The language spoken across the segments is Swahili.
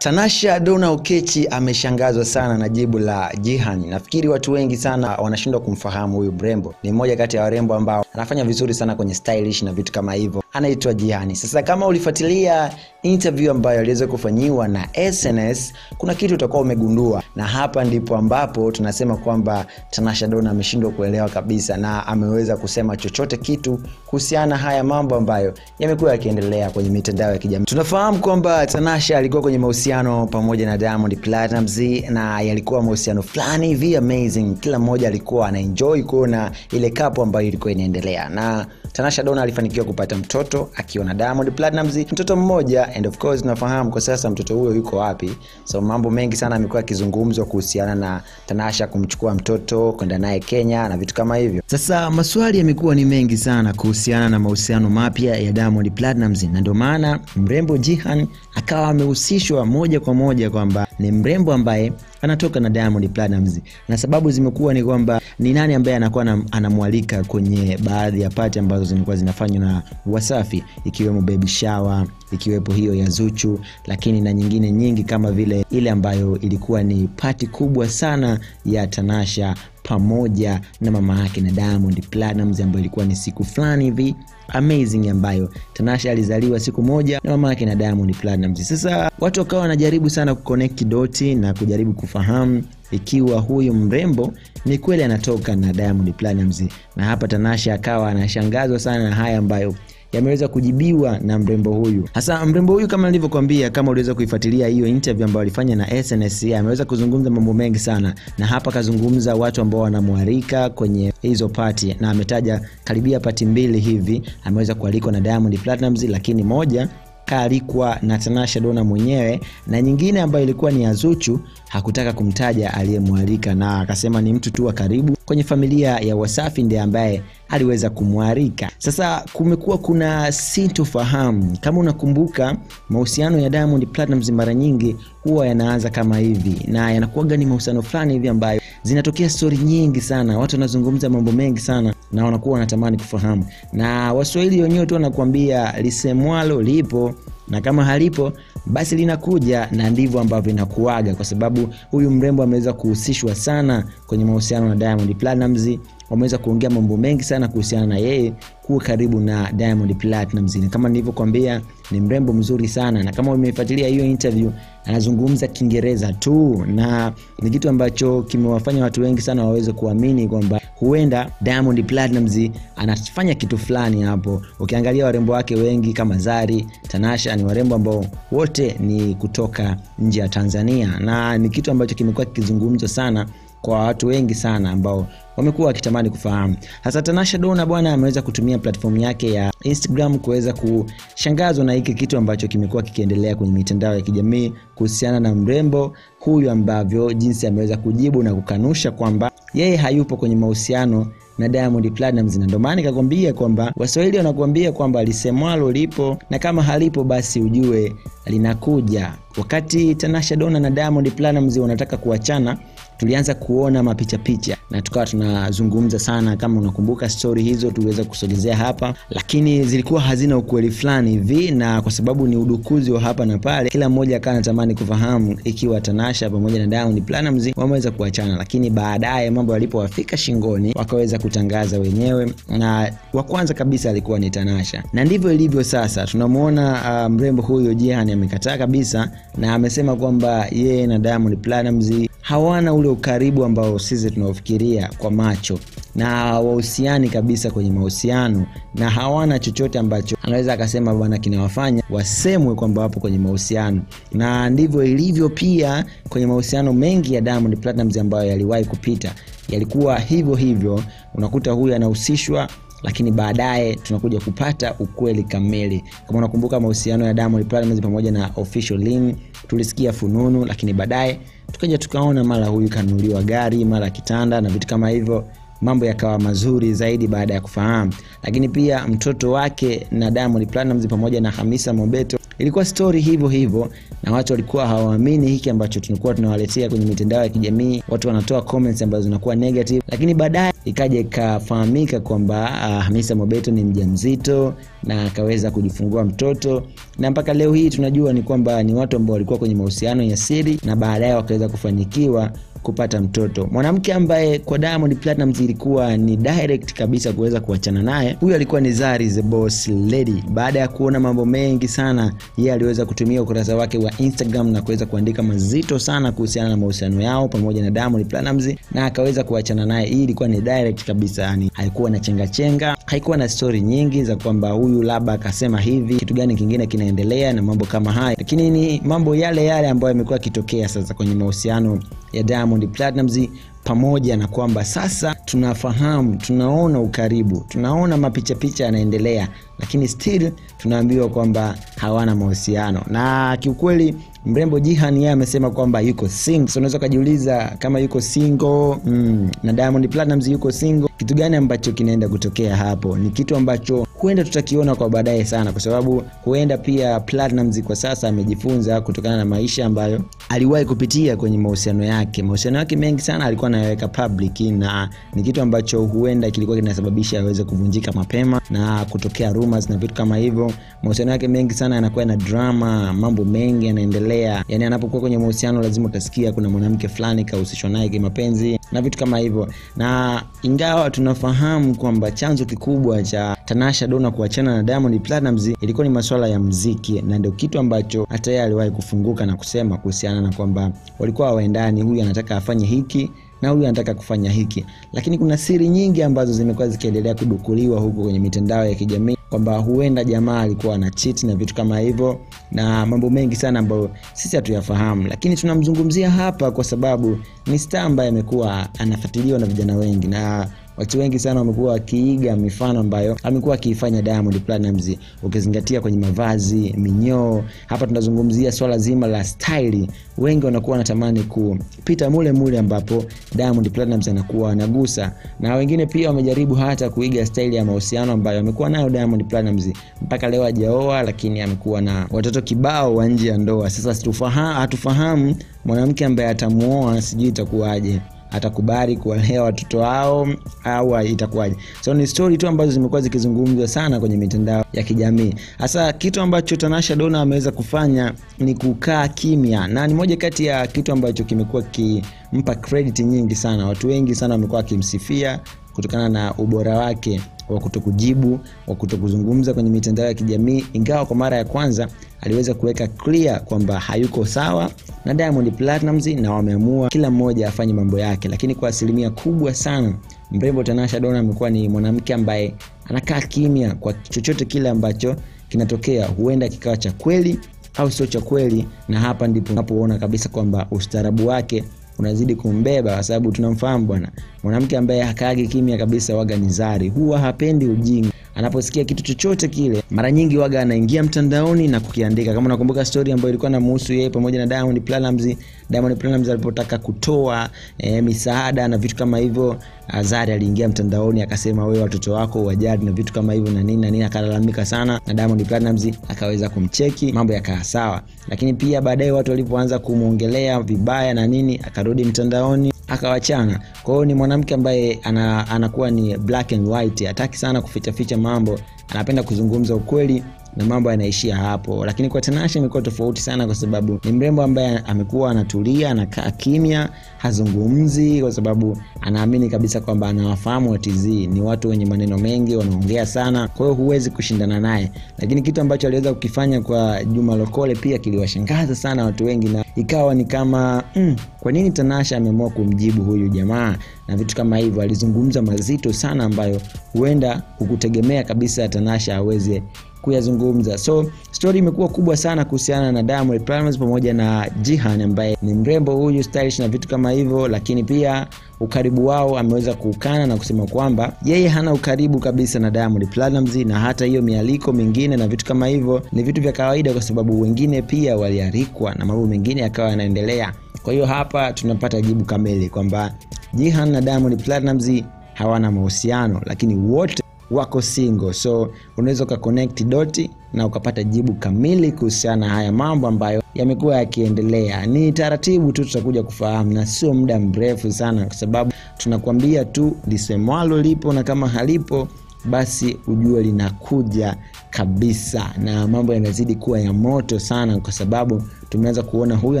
Tanasha Donna Okechi ameshangazwa sana na jibu la Jihan. Nafikiri watu wengi sana wanashindwa kumfahamu huyu mrembo. Ni mmoja kati ya warembo ambao anafanya vizuri sana kwenye stylish na vitu kama hivyo. Anaitwa Jihan. Sasa kama ulifuatilia interview ambayo aliweza kufanyiwa na SNS, kuna kitu utakuwa umegundua, na hapa ndipo ambapo tunasema kwamba Tanasha don ameshindwa kuelewa kabisa, na ameweza kusema chochote kitu kuhusiana haya mambo ambayo yamekuwa yakiendelea kwenye mitandao ya kijamii. Tunafahamu kwamba Tanasha alikuwa kwenye mahusiano pamoja na Diamond Platnumz na yalikuwa mahusiano fulani hivi amazing, kila mmoja alikuwa anaenjoy kuona ile kapo ambayo ilikuwa inaendelea, na Tanasha Donna alifanikiwa kupata mtoto akiwa na Diamond Platnumz, mtoto mmoja, and of course tunafahamu kwa sasa mtoto huyo yuko wapi. So mambo mengi sana amekuwa akizungumzwa kuhusiana na Tanasha kumchukua mtoto kwenda naye Kenya na vitu kama hivyo. Sasa maswali yamekuwa ni mengi sana kuhusiana na mahusiano mapya ya Diamond Platnumz, na ndio maana mrembo Jihan akawa amehusishwa moja kwa moja kwamba ni mrembo ambaye anatoka na Diamond Platnumz, na sababu zimekuwa ni kwamba ni nani ambaye anakuwa anamwalika kwenye baadhi ya pati ambazo zimekuwa zinafanywa na Wasafi, ikiwemo baby shower, ikiwepo hiyo ya Zuchu, lakini na nyingine nyingi kama vile ile ambayo ilikuwa ni pati kubwa sana ya Tanasha pamoja na mama yake na Diamond Platnumz, ambayo ilikuwa ni siku fulani hivi amazing ambayo Tanasha alizaliwa siku moja na mama yake na Diamond Platnumz. Sasa watu wakawa wanajaribu sana kuconnect doti na kujaribu kufahamu ikiwa huyu mrembo ni kweli anatoka na Diamond Platnumz, na hapa Tanasha akawa anashangazwa sana na haya ambayo yameweza kujibiwa na mrembo huyu. Hasa mrembo huyu kama nilivyokuambia, kama uliweza kuifuatilia hiyo interview ambayo alifanya na SNS, ameweza kuzungumza mambo mengi sana, na hapa kazungumza watu ambao wanamwalika kwenye hizo pati, na ametaja karibia pati mbili hivi ameweza kualikwa na Diamond Platnumz, lakini moja kaalikwa na Tanasha Dona mwenyewe na nyingine ambayo ilikuwa ni Azuchu. Zuchu hakutaka kumtaja aliyemwalika, na akasema ni mtu tu wa karibu kwenye familia ya Wasafi ndiye ambaye aliweza kumwarika. Sasa kumekuwa kuna sintofahamu. Kama unakumbuka, mahusiano ya Diamond Platnumz mara nyingi huwa yanaanza kama hivi na yanakuwaga ni mahusiano fulani hivi ambayo zinatokea stori nyingi sana, watu wanazungumza mambo mengi sana na wanakuwa wanatamani kufahamu, na Waswahili wenyewe tu wanakuambia lisemwalo lipo na kama halipo basi linakuja, na ndivyo ambavyo inakuaga, kwa sababu huyu mrembo ameweza kuhusishwa sana kwenye mahusiano na Diamond Platnumz. Wameweza kuongea mambo mengi sana kuhusiana na yeye kuwa karibu na Diamond Platnumz, kama nilivyokuambia ni mrembo mzuri sana, na kama umefuatilia hiyo interview anazungumza Kiingereza tu, na ni kitu ambacho kimewafanya watu wengi sana waweze kuamini kwamba huenda Diamond Platnumz anafanya kitu fulani hapo. Ukiangalia warembo wake wengi kama Zari, Tanasha ni warembo ambao wote ni kutoka nje ya Tanzania, na ni kitu ambacho kimekuwa kikizungumzwa sana kwa watu wengi sana ambao wamekuwa wakitamani kufahamu. Hasa Tanasha Dona bwana ameweza kutumia platform yake ya Instagram kuweza kushangazwa na hiki kitu ambacho kimekuwa kikiendelea kwenye mitandao ya kijamii kuhusiana na mrembo huyu, ambavyo jinsi ameweza kujibu na kukanusha kwamba yeye hayupo kwenye mahusiano na Diamond Platnumz, na ndio maana nikakwambia kwamba Waswahili wanakuambia kwamba lisemwalo lipo na kama halipo basi ujue linakuja. Wakati Tanasha Dona na Diamond Platnumz wanataka kuachana tulianza kuona mapichapicha na tukawa tunazungumza sana. Kama unakumbuka stori hizo, tuliweza kusogezea hapa, lakini zilikuwa hazina ukweli fulani hivi, na kwa sababu ni udukuzi wa hapa na pale, kila mmoja akawa anatamani kufahamu ikiwa Tanasha pamoja na Diamond Platnumz wameweza kuachana. Lakini baadaye mambo yalipowafika shingoni, wakaweza kutangaza wenyewe, na wa kwanza kabisa alikuwa ni Tanasha, na ndivyo ilivyo sasa. Tunamwona uh, mrembo huyo Jihan amekataa kabisa na amesema kwamba yeye na Diamond Platnumz hawana ule ukaribu ambao sisi tunaofikiria kwa macho na wahusiani kabisa kwenye mahusiano na hawana chochote ambacho anaweza akasema bwana kinawafanya wasemwe kwamba wapo kwenye mahusiano, na ndivyo ilivyo pia kwenye mahusiano mengi ya Diamond platinums ambayo yaliwahi kupita, yalikuwa hivyo hivyo. Unakuta huyu anahusishwa lakini baadaye tunakuja kupata ukweli kamili. Kama unakumbuka mahusiano ya Diamond Platnumz pamoja na Official Link, tulisikia fununu, lakini baadaye tukaja tukaona mara huyu kanunuliwa gari, mara kitanda na vitu kama hivyo. Mambo yakawa mazuri zaidi baada ya kufahamu, lakini pia mtoto wake na Diamond Platnumz pamoja na Hamisa Mobeto ilikuwa story hivyo hivyo, na watu walikuwa hawaamini hiki ambacho tunakuwa tunawaletea kwenye mitandao ya kijamii. Watu wanatoa comments ambazo zinakuwa negative, lakini baadaye ikaja ikafahamika kwamba uh, Hamisa Mobeto ni mjamzito na akaweza kujifungua mtoto, na mpaka leo hii tunajua ni kwamba ni watu ambao walikuwa kwenye mahusiano ya siri na baadaye wakaweza kufanikiwa kupata mtoto. Mwanamke ambaye kwa Diamond Platnumz ilikuwa ni direct kabisa kuweza kuachana naye, huyu alikuwa ni Zari the Boss Lady. Baada ya kuona mambo mengi sana, yeye aliweza kutumia ukurasa wake wa Instagram na kuweza kuandika mazito sana kuhusiana na mahusiano yao pamoja na Diamond Platnumz na akaweza kuachana naye. Hii ilikuwa ni direct kabisa, yani haikuwa na chenga chenga, haikuwa na story nyingi za kwamba huyu labda akasema hivi, kitu gani kingine kinaendelea na mambo kama haya, lakini ni mambo yale yale ambayo yamekuwa yakitokea sasa kwenye mahusiano ya Diamond Platnumz pamoja na kwamba sasa tunafahamu, tunaona ukaribu, tunaona mapichapicha yanaendelea, lakini still tunaambiwa kwamba hawana mahusiano. Na kiukweli mrembo Jihan yeye amesema kwamba yuko single. So unaweza ukajiuliza kama yuko single mm, na Diamond Platnumz yuko single, kitu gani ambacho kinaenda kutokea hapo? Ni kitu ambacho huenda tutakiona kwa baadaye sana, kwa sababu huenda pia Platnumz kwa sasa amejifunza kutokana na maisha ambayo aliwahi kupitia kwenye mahusiano yake. Mahusiano yake mengi sana alikuwa anayaweka public, na ni kitu ambacho huenda kilikuwa kinasababisha aweze kuvunjika mapema na kutokea rumors na vitu kama hivyo. Mahusiano yake mengi sana yanakuwa na drama, mambo mengi yanaendelea. Yani anapokuwa kwenye mahusiano lazima utasikia kuna mwanamke fulani kahusishwa naye kimapenzi na vitu kama hivyo, na ingawa tunafahamu kwamba chanzo kikubwa cha Tanasha Dona kuachana na Diamond Platnumz ilikuwa ni masuala ya mziki, na ndio kitu ambacho hata yeye aliwahi kufunguka na kusema kuhusiana na kwamba walikuwa hawaendani, huyu anataka afanye hiki na huyu anataka kufanya hiki, lakini kuna siri nyingi ambazo zimekuwa zikiendelea kudukuliwa huko kwenye mitandao ya kijamii kwamba huenda jamaa alikuwa ana cheat na vitu kama hivyo na mambo mengi sana ambayo sisi hatuyafahamu, lakini tunamzungumzia hapa kwa sababu ni star ambaye amekuwa anafuatiliwa na vijana wengi na watu wengi sana wamekuwa wakiiga mifano ambayo amekuwa akiifanya Diamond Platnumz, ukizingatia kwenye mavazi, minyoo. Hapa tunazungumzia swala zima la staili, Wengi wanakuwa wanatamani kupita mule mule ambapo Diamond Platnumz anakuwa anagusa, na wengine pia wamejaribu hata kuiga staili ya mahusiano ambayo amekuwa nayo Diamond Platnumz. Mpaka leo hajaoa, lakini amekuwa na watoto kibao wa nje ya ndoa. Sasa hatufahamu mwanamke ambaye atamuoa, sijui itakuwaje atakubali kuwalea watoto wao au itakuwaje? So ni stori tu ambazo zimekuwa zikizungumzwa sana kwenye mitandao ya kijamii. Hasa kitu ambacho Tanasha Dona ameweza kufanya ni kukaa kimya, na ni moja kati ya kitu ambacho kimekuwa kimpa credit nyingi sana. Watu wengi sana wamekuwa wakimsifia kutokana na ubora wake wa kutokujibu, wa kutokuzungumza kwenye mitandao ya kijamii, ingawa kwa mara ya kwanza aliweza kuweka clear kwamba hayuko sawa na Diamond Platnumz na wameamua kila mmoja afanye mambo yake, lakini kwa asilimia kubwa sana mrembo Tanasha Donna amekuwa ni mwanamke ambaye anakaa kimya kwa chochote kile ambacho kinatokea, huenda kikawa cha kweli au sio cha kweli, na hapa ndipo unapoona kabisa kwamba ustaarabu wake unazidi kumbeba kwa sababu tunamfahamu bwana, mwanamke ambaye hakaagi kimya kabisa waga ni huwa hapendi ujinga. Anaposikia kitu chochote kile, mara nyingi waga anaingia mtandaoni na kukiandika. Kama unakumbuka story ambayo ilikuwa inamhusu yeye pamoja na Diamond Platnumz, Diamond Platnumz alipotaka kutoa e, misaada na vitu kama hivyo, Zari aliingia mtandaoni akasema, wewe watoto wako wajali na vitu kama hivyo na nini na nini, akalalamika sana na Diamond Platnumz akaweza kumcheki, mambo yakaa sawa. Lakini pia baadaye watu walipoanza kumwongelea vibaya na nini, akarudi mtandaoni akawachana. Kwa hiyo ni mwanamke ambaye ana, anakuwa ni black and white, hataki sana kufichaficha mambo, anapenda kuzungumza ukweli na mambo yanaishia hapo. Lakini kwa Tanasha imekuwa tofauti sana, kwa sababu ni mrembo ambaye amekuwa anatulia, anakaa kimya, hazungumzi, kwa sababu anaamini kabisa kwamba anawafahamu WTZ ni watu wenye maneno mengi, wanaongea sana, kwa hiyo huwezi kushindana naye. Lakini kitu ambacho aliweza kukifanya kwa Juma Lokole pia kiliwashangaza sana watu wengi, na ikawa ni kama mm, kwa nini Tanasha ameamua kumjibu huyu jamaa na vitu kama hivyo. Alizungumza mazito sana ambayo huenda hukutegemea kabisa Tanasha aweze kuyazungumza. So story imekuwa kubwa sana kuhusiana na Diamond Platnumz pamoja na Jihan ambaye ni mrembo huyu stylish na vitu kama hivyo, lakini pia ukaribu wao ameweza kuukana na kusema kwamba yeye hana ukaribu kabisa na Diamond Platnumz, na hata hiyo mialiko mingine na vitu kama hivyo ni vitu vya kawaida, kwa sababu wengine pia walialikwa na mambo mengine yakawa yanaendelea. Kwa hiyo hapa tunapata jibu kamili kwamba Jihan na Diamond Platnumz hawana mahusiano, lakini wote wako single, so unaweza ukaconnect doti na ukapata jibu kamili kuhusiana na haya mambo ambayo yamekuwa yakiendelea. Ni taratibu tu tutakuja kufahamu, na sio muda mrefu sana, kwa sababu tunakwambia tu lisemwalo lipo, na kama halipo basi ujue linakuja kabisa, na mambo yanazidi kuwa ya moto sana, kwa sababu tumeanza kuona huyu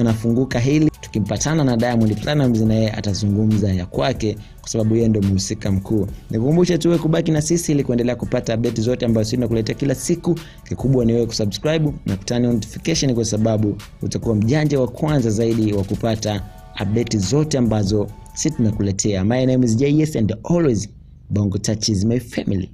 anafunguka hili. Tukimpatana na Diamond Platnumz, na yeye atazungumza ya kwake, kwa sababu yeye ndio mhusika mkuu. Nikukumbushe tuwe kubaki na sisi ili kuendelea kupata update zote ambazo tunakuletea kila siku. Kikubwa ni wewe kusubscribe na kutani notification, kwa sababu utakuwa mjanja wa kwanza zaidi wa kupata update zote ambazo sisi tunakuletea. My name is JS and always Bongo Touch is my family.